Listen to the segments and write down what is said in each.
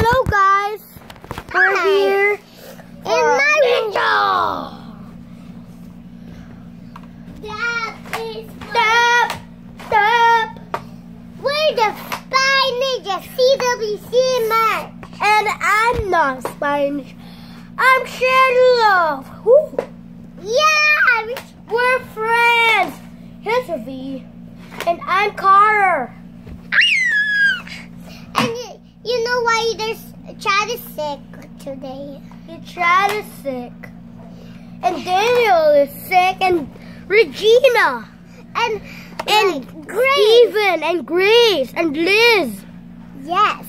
Hello guys. We're here In my ninja. That is Stop. Stop. We're the Spy Ninja CWC merch. And I'm not Spanish. I'm Shadow. Woo. Yeah. we- We're friends. Here's a V. And I'm Carter. Why there's Chad is sick today? Chad is sick. And Daniel is sick. And Regina. And And like, Grace. Steven. And Grace. And Liz. Yes.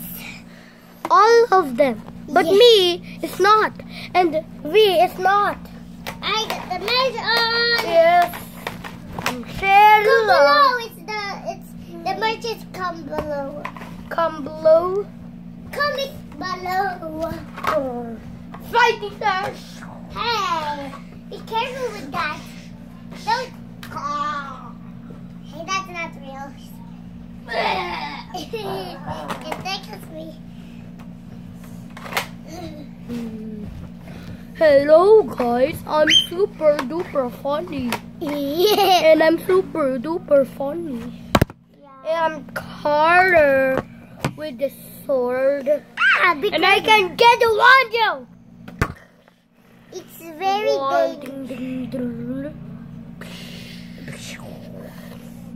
All of them. But Yeah. me, is not. And we is not. I got the merch on. Yes. I'm Come Shadow. below. It's the it's the merch is come below. Come below. Fighting stars. Hey, be careful with that. Don't. Oh. Hey, that's not real. it tickles me. Hello guys, I'm super duper funny. yeah. And I'm super duper funny. And I'm Carter with the sword. Because And I can get the wand it's very dangerous. ding, ding, ding.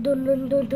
Dun, dun, dun,